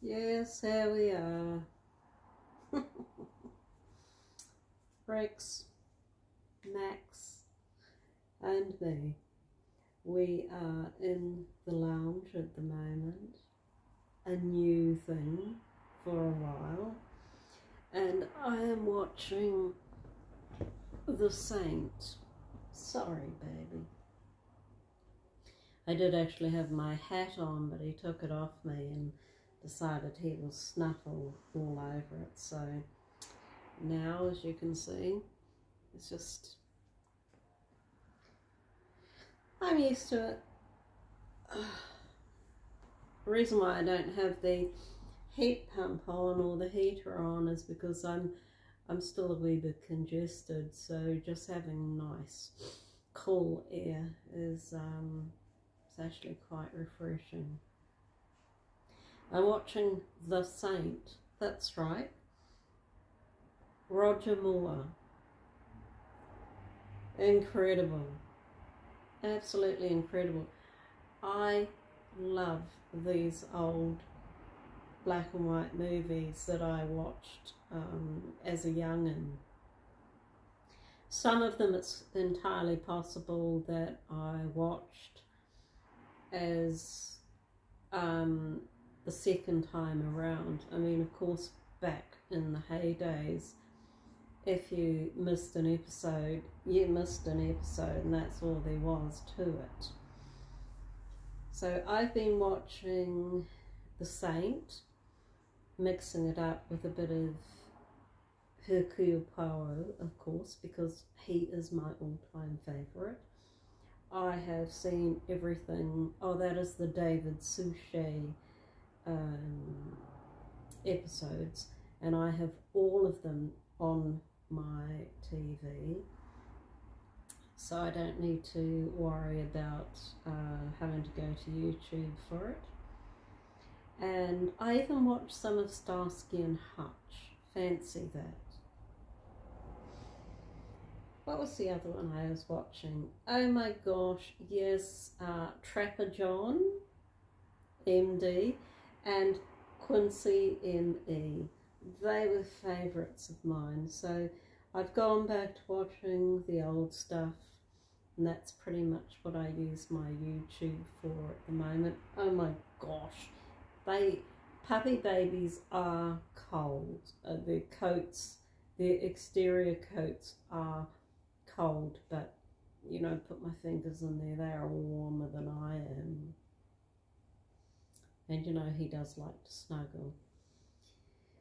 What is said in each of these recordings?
Yes, here we are. Rex, Max, and me. We are in the lounge at the moment, a new thing for a while, and I am watching The Saint. Sorry, baby. I did actually have my hat on, but he took it off me and decided he will snuffle all over it. So now, as you can see, it's just, I'm used to it. The reason why I don't have the heat pump on or the heater on is because I'm I'm still a wee bit congested so just having nice cool air is um, it's actually quite refreshing. I'm watching The Saint, that's right. Roger Moore. Incredible. Absolutely incredible. I love these old black and white movies that I watched um, as a youngin. Some of them it's entirely possible that I watched as um, the second time around. I mean, of course, back in the heydays, if you missed an episode, you missed an episode, and that's all there was to it. So I've been watching The Saint, mixing it up with a bit of Hercule Poirot, of course, because he is my all-time favourite. I have seen everything. Oh, that is the David Suchet um, episodes, and I have all of them on my TV. So I don't need to worry about uh, having to go to YouTube for it. And I even watched some of Starsky and Hutch. Fancy that. What was the other one I was watching? Oh my gosh, yes, uh, Trapper John, MD and Quincy M.E. They were favourites of mine. So I've gone back to watching the old stuff and that's pretty much what I use my YouTube for at the moment. Oh my gosh, they puppy babies are cold. Uh, their coats, their exterior coats are cold, but you know, put my fingers in there, they are warmer than I am. And you know, he does like to snuggle.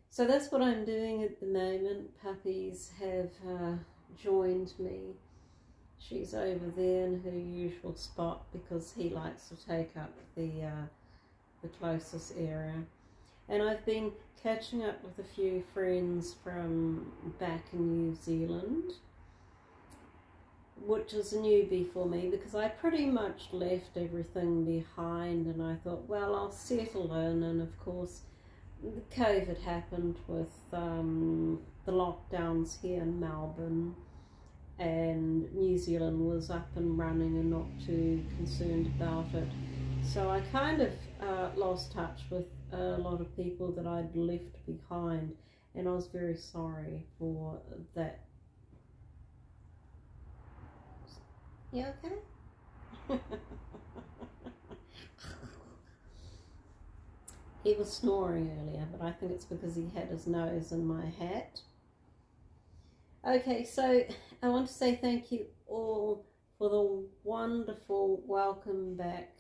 So that's what I'm doing at the moment. Puppies have uh, joined me. She's over there in her usual spot because he likes to take up the, uh, the closest area. And I've been catching up with a few friends from back in New Zealand which was a newbie for me because I pretty much left everything behind and I thought, well, I'll settle in. And of course, the COVID happened with um, the lockdowns here in Melbourne, and New Zealand was up and running and not too concerned about it. So I kind of uh, lost touch with a lot of people that I'd left behind, and I was very sorry for that You okay? he was snoring earlier, but I think it's because he had his nose in my hat. Okay, so I want to say thank you all for the wonderful welcome back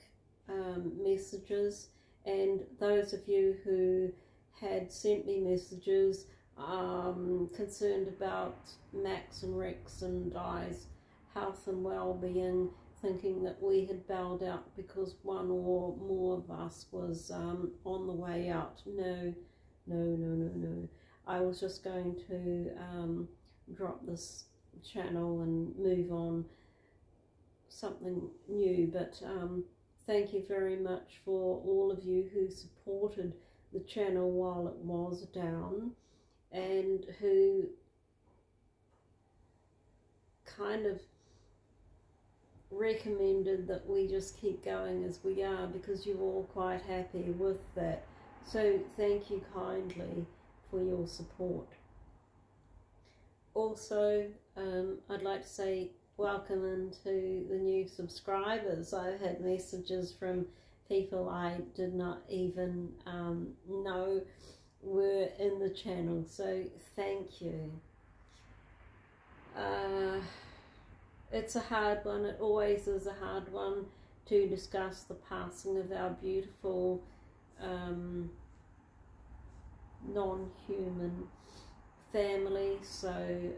um, messages and those of you who had sent me messages um, concerned about Max and Rex and Di's health and well-being, thinking that we had bailed out because one or more of us was um, on the way out. No, no, no, no, no. I was just going to um, drop this channel and move on something new, but um, thank you very much for all of you who supported the channel while it was down and who kind of recommended that we just keep going as we are because you're all quite happy with that. So thank you kindly for your support. Also, um, I'd like to say welcome into the new subscribers. I've had messages from people I did not even um, know were in the channel, so thank you. Uh, it's a hard one, it always is a hard one to discuss the passing of our beautiful um, non-human family. So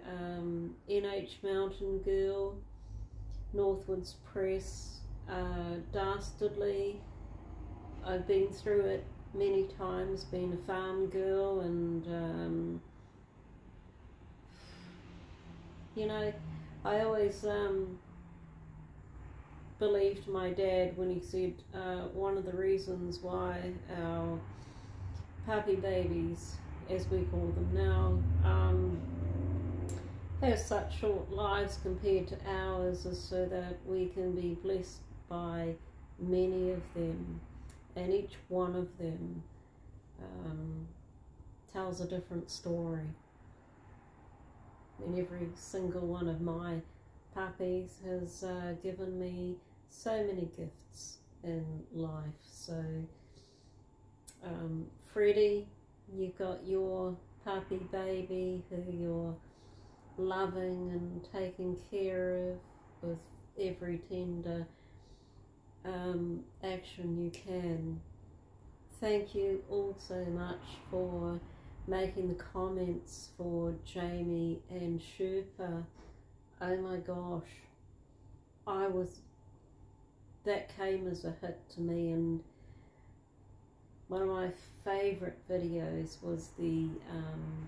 um, NH Mountain Girl, Northwoods Press, uh, Dastardly. I've been through it many times, being a farm girl and um, you know, I always um, believed my dad when he said uh, one of the reasons why our puppy babies, as we call them now, um, have such short lives compared to ours is so that we can be blessed by many of them. And each one of them um, tells a different story and every single one of my puppies has uh, given me so many gifts in life. So, um, Freddie, you've got your puppy baby who you're loving and taking care of with every tender um, action you can. Thank you all so much for making the comments for Jamie and Sherpa. Oh my gosh, I was, that came as a hit to me and one of my favourite videos was the um,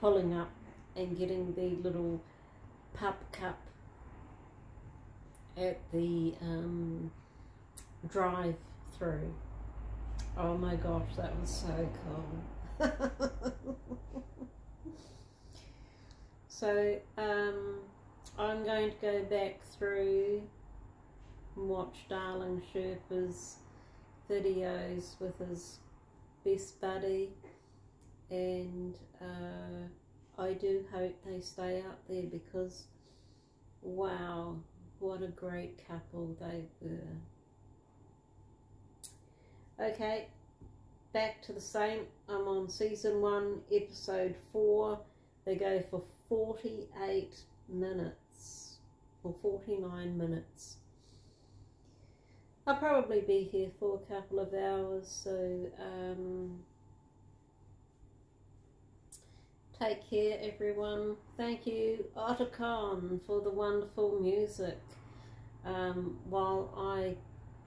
pulling up and getting the little pup cup at the um, drive through. Oh my gosh, that was so cool. so um, I'm going to go back through and watch Darling Sherpa's videos with his best buddy. And uh, I do hope they stay out there because wow what a great couple they were. Okay back to The Saint. I'm on season one, episode four. They go for 48 minutes or 49 minutes. I'll probably be here for a couple of hours, so um, take care, everyone. Thank you, Otacon, for the wonderful music um, while I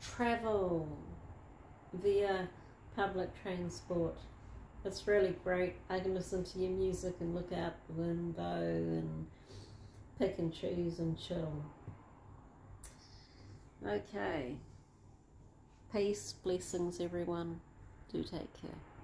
travel via public transport. It's really great. I can listen to your music and look out the window and pick and choose and chill. Okay. Peace, blessings, everyone. Do take care.